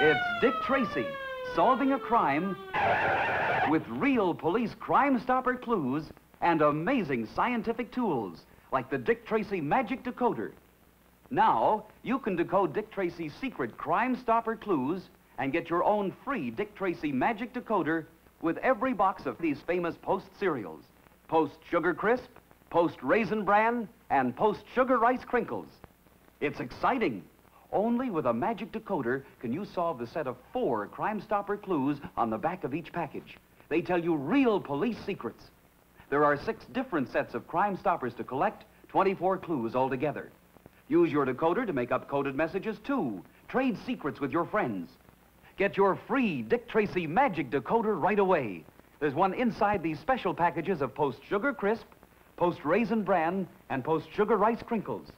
It's Dick Tracy solving a crime with real police Crime Stopper clues and amazing scientific tools like the Dick Tracy Magic Decoder. Now, you can decode Dick Tracy's secret Crime Stopper clues and get your own free Dick Tracy Magic Decoder with every box of these famous Post cereals. Post Sugar Crisp, Post Raisin Bran, and Post Sugar Rice Krinkles. It's exciting. Only with a magic decoder can you solve the set of four Crime Stopper clues on the back of each package. They tell you real police secrets. There are six different sets of Crime Stoppers to collect, 24 clues altogether. Use your decoder to make up coded messages, too. Trade secrets with your friends. Get your free Dick Tracy Magic Decoder right away. There's one inside these special packages of Post Sugar Crisp, Post Raisin Bran, and Post Sugar Rice Krinkles.